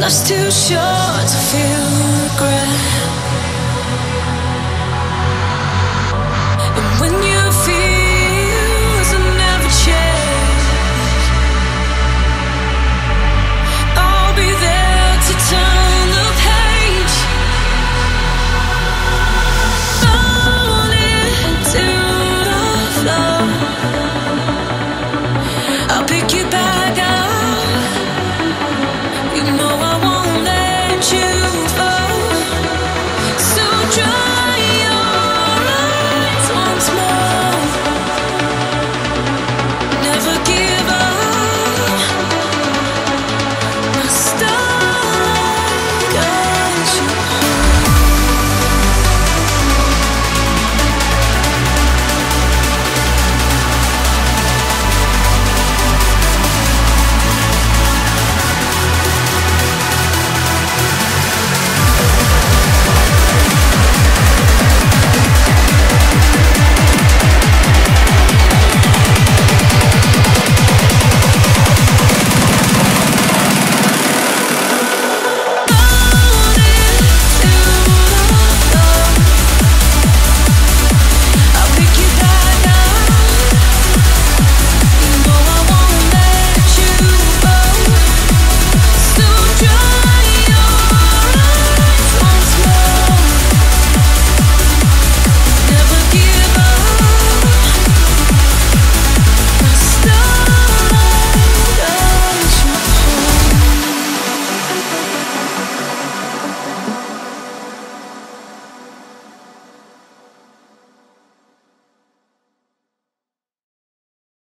Life's too short to feel regret.